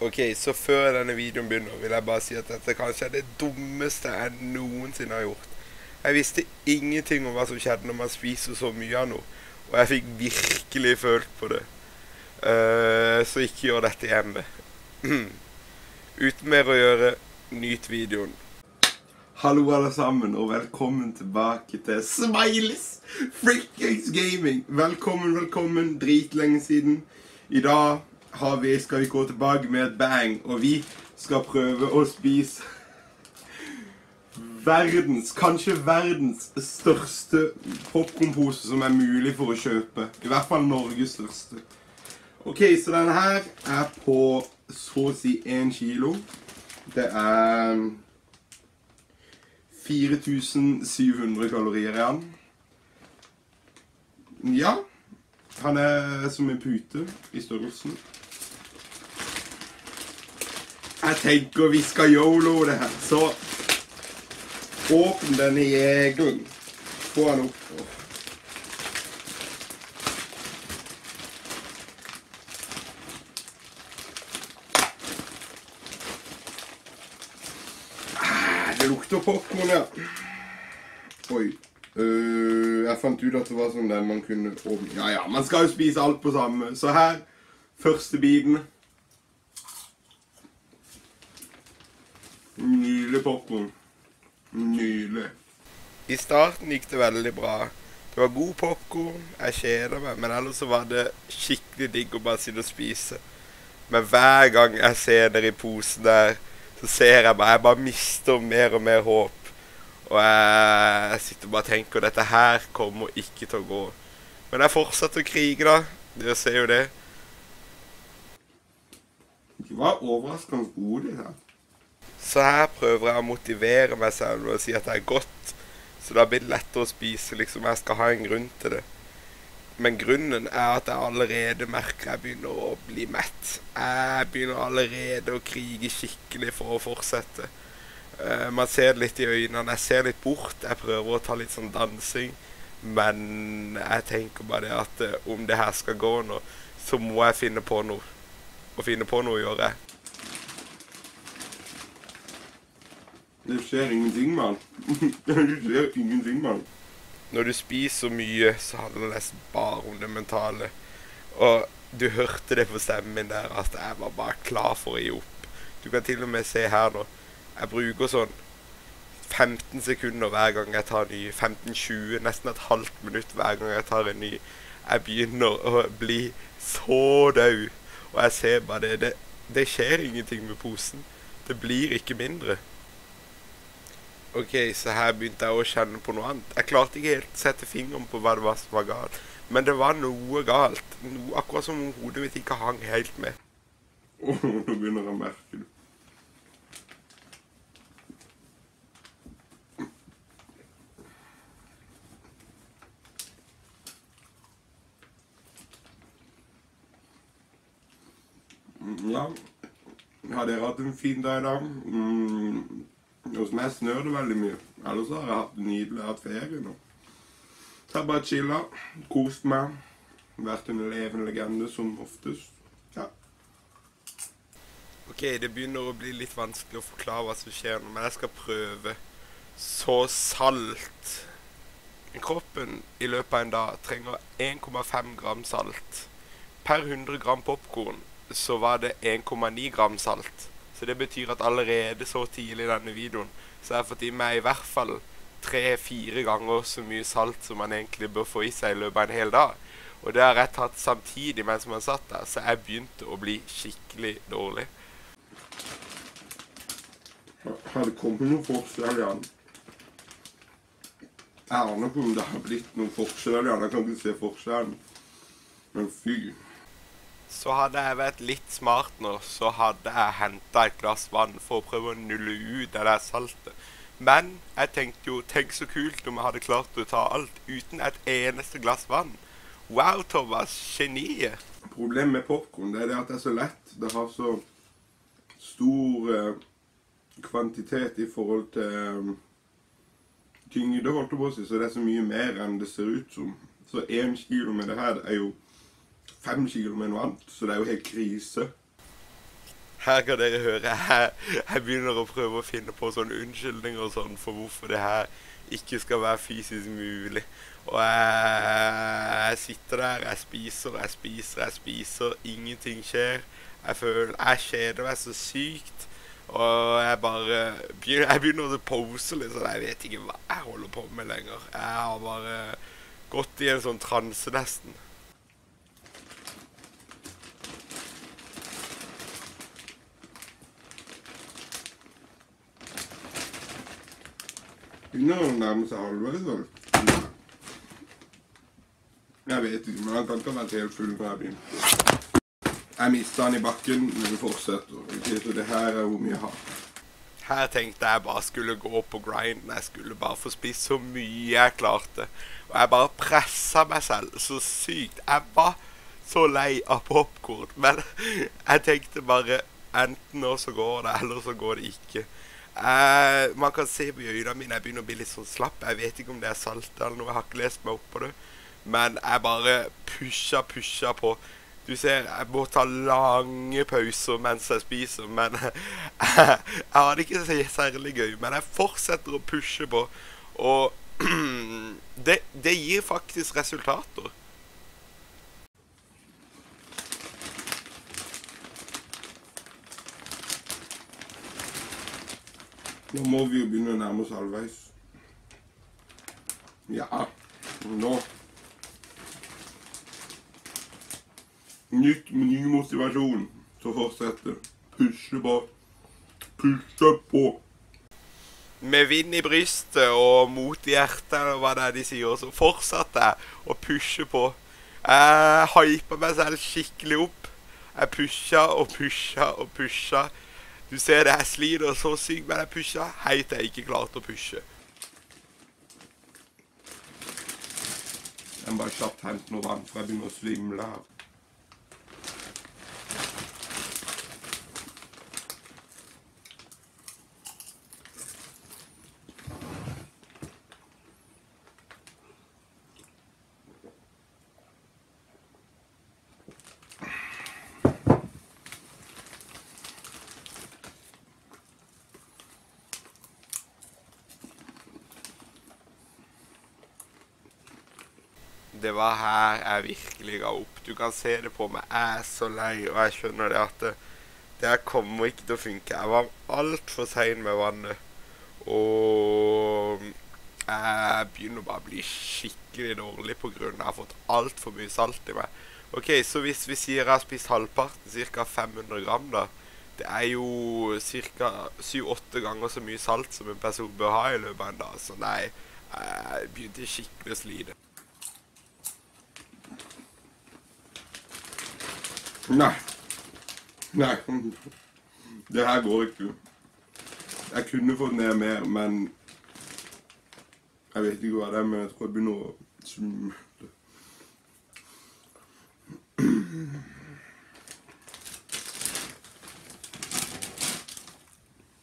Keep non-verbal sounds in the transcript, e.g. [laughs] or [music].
Ok, så før denne videoen begynner, vil jeg bare si at dette kanskje er det dummeste jeg noensinne har gjort. Jeg visste ingenting om hva som skjedde når man spiser så mye av noe. Og jeg fikk virkelig følt på det. Uh, så ikke gjør dette hjemme. Uten mer å gjøre, nyt videoen. Hallo alle sammen, og velkommen tilbake til Smiles Frickings Gaming. Velkommen, velkommen. Dritlenge siden. I dag vi, skal vi gå tilbake med et bang, og vi skal prøve å spise verdens, kanskje verdens største popkornpose som er mulig for å kjøpe. I hvert fall Norges største. Ok, så denne her er på så å si 1 kilo. Det er 4700 kalorier i den. Ja, han er som en pute i størrelsen. Jeg tenker vi skal yolo det her. Så åpne denne jegeren. Få den opp. Ah, Det lukter popkorn, ja. Oi. Uh, jeg fant ut at det var sånn den man kunne åpne Ja, ja, man skal jo spise alt på samme. Så her, første biten. Nydelig popkorn. Nydelig. I starten gikk det veldig bra. Det var god popkorn, jeg kjeda meg, men ellers så var det skikkelig digg å bare sitte og spise. Men hver gang jeg ser ned i posen der, så ser jeg bare Jeg bare mister mer og mer håp. Og jeg, jeg sitter bare og tenker dette her kommer ikke til å gå. Men jeg fortsetter å krige, da. Dere ser jo det. De var overraskende gode, i her. Så her prøver jeg å motivere meg selv ved å si at det er godt. Så det har blitt lettere å spise. liksom Jeg skal ha en grunn til det. Men grunnen er at jeg allerede merker jeg begynner å bli mett. Jeg begynner allerede å krige skikkelig for å fortsette. Uh, man ser det litt i øynene. Jeg ser litt bort. Jeg prøver å ta litt sånn dansing. Men jeg tenker bare det at uh, om det her skal gå nå, så må jeg finne på noe. Og finne på noe gjør gjøre. Det skjer ingenting, mann. [laughs] det skjer ingenting, mann. Når du spiser så mye, så handler det nesten bare om det mentale. Og du hørte det på stemmen min der at jeg var bare klar for å gi opp. Du kan til og med se her nå. Jeg bruker sånn 15 sekunder hver gang jeg tar ny. 15-20, nesten et halvt minutt hver gang jeg tar en ny. Jeg begynner å bli så død. Og jeg ser bare det. Det, det skjer ingenting med posen. Det blir ikke mindre. Ok, så her begynte jeg å kjenne på noe annet. Jeg klarte ikke helt å sette fingeren på hva det var som var galt. Men det var noe galt. Noe, akkurat som om hodet mitt ikke hang helt med. Oh, [laughs] nå begynner jeg å merke det. Ja, har dere hatt en fin dag i dag? Mm. Hos meg snør det veldig mye. Ellers har jeg hatt nydelig hatt ferie nå. Så jeg bare chilla, kost meg. Vært en levende legende som oftest. Ja. OK, det begynner å bli litt vanskelig å forklare hva som skjer nå, men jeg skal prøve. Så salt Kroppen i løpet av en dag trenger 1,5 gram salt. Per 100 gram popkorn så var det 1,9 gram salt. Så det betyr at allerede så tidlig i denne videoen så har jeg fått i meg i hvert fall tre-fire ganger så mye salt som man egentlig bør få i seg i løpet av en hel dag. Og det har jeg tatt samtidig mens man satt der, så jeg begynte å bli skikkelig dårlig. Har det kommet noen forskjell, igjen. Jeg aner ikke om det har blitt noen forskjell, igjen. Jeg kan ikke se forskjellen. Men fy. Så hadde jeg vært litt smart nå, så hadde jeg henta et glass vann for å prøve å nulle ut det der saltet. Men jeg tenkte jo Tenk så kult om jeg hadde klart å ta alt uten et eneste glass vann. Wow, Thomas. Geniet. Problemet med popkorn er at det er så lett. Det har så stor eh, kvantitet i forhold til eh, tyngde, holdt jeg på å si, så det er så mye mer enn det ser ut som. Så én kilo med det her er jo fem kilo med noe annet, så det er jo helt krise. Her kan dere høre. Jeg, jeg begynner å prøve å finne på sånne unnskyldninger og sånn for hvorfor det her ikke skal være fysisk mulig. Og jeg, jeg sitter der, jeg spiser, jeg spiser, jeg spiser. Ingenting skjer. Jeg føler Jeg kjeder meg så sykt. Og jeg bare begynner, Jeg begynner å pose litt sånn. Jeg vet ikke hva jeg holder på med lenger. Jeg har bare gått i en sånn transe, nesten. Begynner å nærme seg halvveis. vel? Jeg vet ikke, men han kan ikke ha vært helt full når jeg begynte. Jeg mista han i bakken, men vi fortsetter. Så det her er hvor mye jeg har. Her tenkte jeg bare skulle gå på grinden. Jeg skulle bare få spist så mye jeg klarte. Og jeg bare pressa meg selv så sykt. Jeg var så lei av popkorn. Men [laughs] jeg tenkte bare enten nå så går det, eller så går det ikke. Eh, man kan se på øynene mine jeg begynner å bli litt sånn slapp. Jeg vet ikke om det er salt eller noe. Jeg har ikke lest meg opp på det. Men jeg bare pusha, pusha på. Du ser, jeg må ta lange pauser mens jeg spiser, men [laughs] jeg, har det ikke så særlig gøy. Men jeg fortsetter å pushe på, og [clears throat] det, det gir faktisk resultater. Nå må vi jo begynne å nærme oss halvveis. Ja, nå. Nytt med ny motivasjon. Så fortsette. Pushe på. Pushe på. Med vind i brystet og mot i hjertet, eller hva det er de sier, så fortsatte jeg å pushe på. Jeg hypa meg selv skikkelig opp. Jeg pusha og pusha og pusha. Du ser det, jeg sliter så sykt med den pusha, helt jeg ikke klarte å pushe. Jeg må bare kjapt hente noe vann, for jeg begynner å svimle her. Det var her jeg virkelig ga opp. Du kan se det på meg. Jeg er så lei, og jeg skjønner det at det, det her kommer ikke til å funke. Jeg var altfor sein med vannet. Og jeg begynner bare å bli skikkelig dårlig av jeg har fått altfor mye salt i meg. Ok, Så hvis vi sier jeg har spist halvparten, ca. 500 gram, da Det er jo ca. 7-8 ganger så mye salt som en person bør ha i løpet av en dag. Så nei, jeg begynte skikkelig å slite. Nei. Nei. Det her går ikke. Jeg kunne fått ned mer, men Jeg vet ikke hva det er, men jeg tror jeg begynner å.